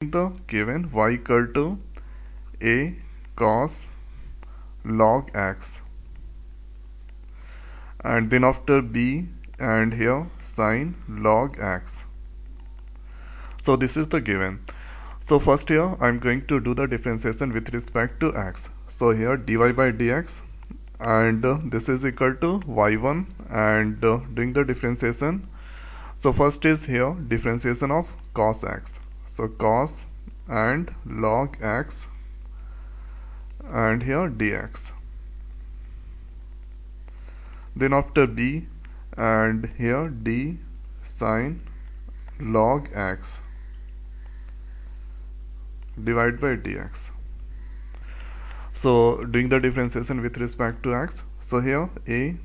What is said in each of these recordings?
the given y equal to a cos log x. And then after b and here sine log x. So this is the given. So first here I'm going to do the differentiation with respect to x. So here dy by dx and uh, this is equal to y1 and uh, doing the differentiation. So first is here differentiation of cos x so cos and log x and here dx. Then after b and here d sine log x divide by dx. So doing the differentiation with respect to x. So here a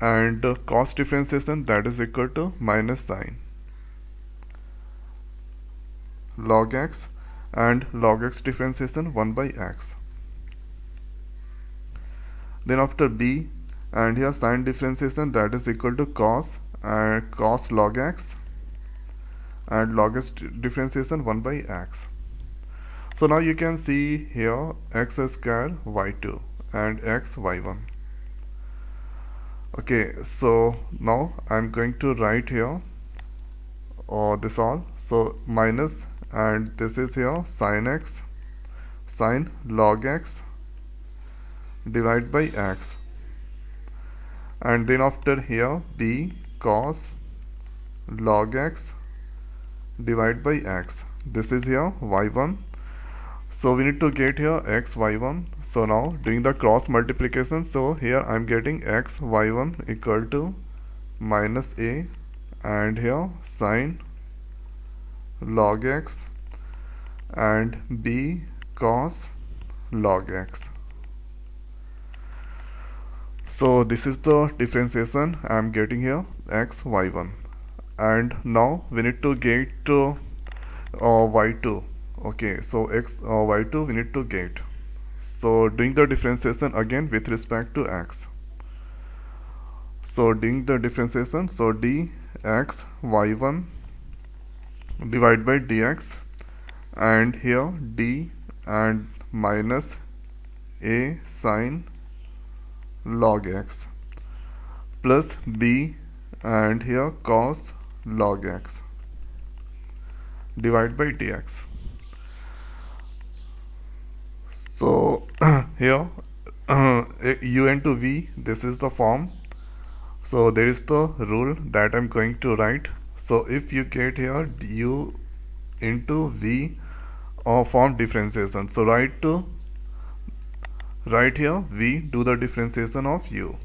and cos differentiation that is equal to minus sine log x and log x differentiation 1 by x. Then after b and here sine differentiation that is equal to cos and cos log x and log x differentiation 1 by x. So now you can see here x square y2 and x y1 okay so now I'm going to write here or this all. So minus and this is here sine x sine log x divided by x. And then after here b cos log x divided by x. This is here y1 so we need to get here x y1 so now doing the cross multiplication so here I'm getting x y1 equal to minus a. And here sine log x and b cos log x. So this is the differentiation I am getting here x y1 and now we need to get uh, uh, y2 okay so x uh, y2 we need to get so doing the differentiation again with respect to x. So doing the differentiation so dx y1 divided by dx and here d and minus a sine log x plus b and here cos log x divided by dx. So here uh, u into v this is the form. So there is the rule that I'm going to write so if you get here u into v or uh, form differentiation. So write to write here v do the differentiation of u.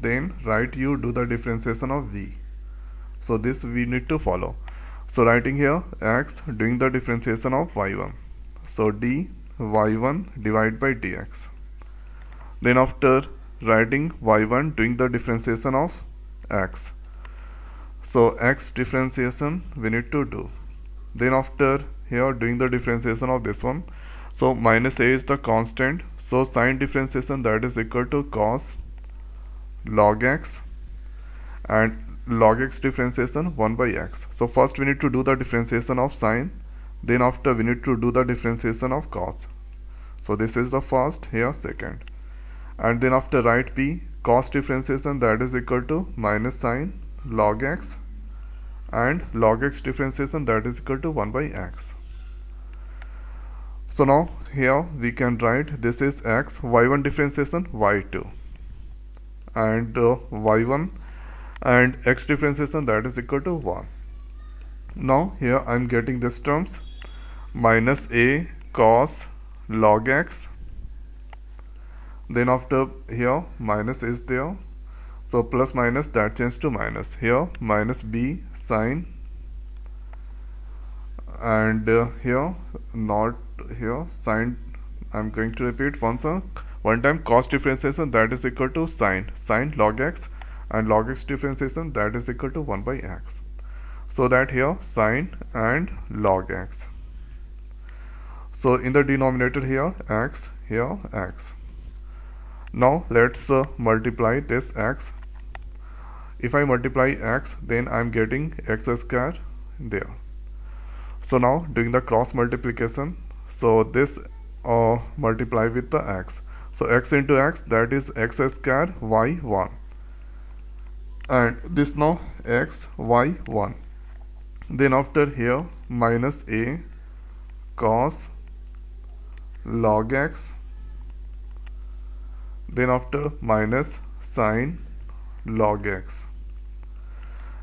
Then write u do the differentiation of v. So this we need to follow. So writing here x doing the differentiation of y1 so d y1 divided by dx. Then after writing y1 doing the differentiation of x so x differentiation we need to do. Then after here doing the differentiation of this one. So minus a is the constant. So sine differentiation that is equal to cos log x and log x differentiation 1 by x. So first we need to do the differentiation of sine. Then after we need to do the differentiation of cos. So this is the first here second. And then after write b cos differentiation that is equal to minus sine log x and log x differentiation that is equal to 1 by x. So now here we can write this is x y1 differentiation y2 and uh, y1 and x differentiation that is equal to 1. Now here I am getting this terms minus a cos log x then after here minus is there so plus minus that change to minus. Here minus b sine. And uh, here not here sine. I'm going to repeat once uh, one time cos differentiation that is equal to sine. Sine log x and log x differentiation that is equal to 1 by x. So that here sine and log x. So in the denominator here x here x. Now let's uh, multiply this x if I multiply x then I'm getting x square there. So now doing the cross multiplication so this uh, multiply with the x. So x into x that is x square y 1 and this now x y 1 then after here minus a cos log x. Then after minus sine log x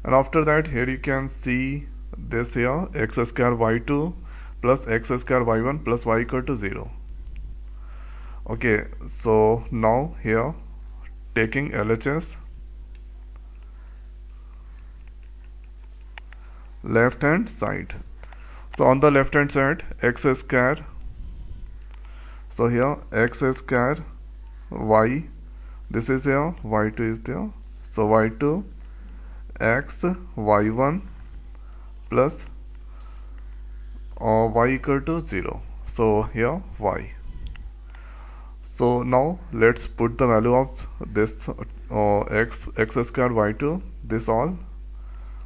and after that here you can see this here x square y2 plus x square y1 plus y equal to 0 okay so now here taking LHS left hand side. So on the left hand side x square so here x square y this is here y2 is there. So y2 x y1 plus uh, y equal to 0 so here y. So now let's put the value of this uh, x x square y2 this all.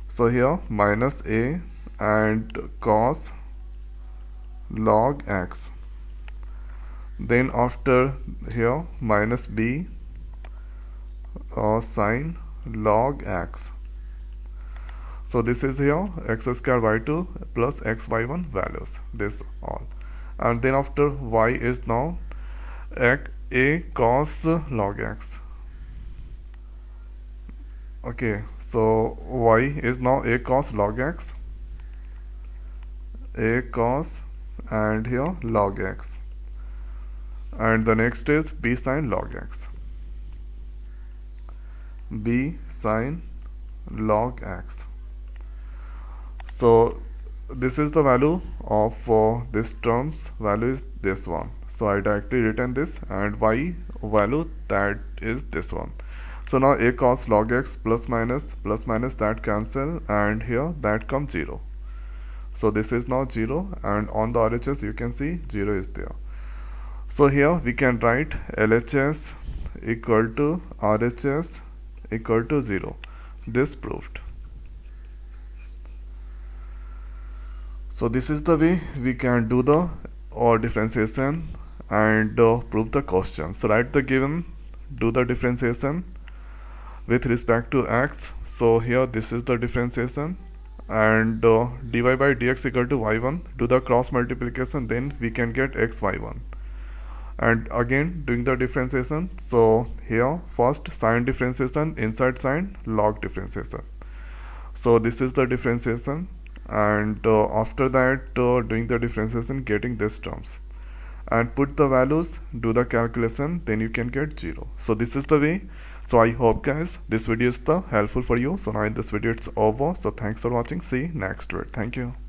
So here minus a and cos log x. Then after here minus b uh, sine log x so this is here x square y2 plus x y1 values this all. And then after y is now a cos log x. Okay so y is now a cos log x a cos and here log x. And the next is b sine log x. B sine log x so this is the value of uh, this terms value is this one so I directly written this and y value that is this one so now a cos log x plus minus plus minus that cancel and here that comes 0 so this is now 0 and on the RHS you can see 0 is there so here we can write LHS equal to RHS equal to 0. This proved. So this is the way we can do the or differentiation and uh, prove the question. So write the given, do the differentiation with respect to x. So here this is the differentiation and uh, dy by dx equal to y1 do the cross multiplication then we can get x y1 and again doing the differentiation. So here first sine differentiation inside sine log differentiation. So this is the differentiation and uh, after that uh, doing the differentiation getting these terms. And put the values do the calculation then you can get 0 so this is the way. So i hope guys this video is the helpful for you. So now in this video it's over. So thanks for watching. See you next video. Thank you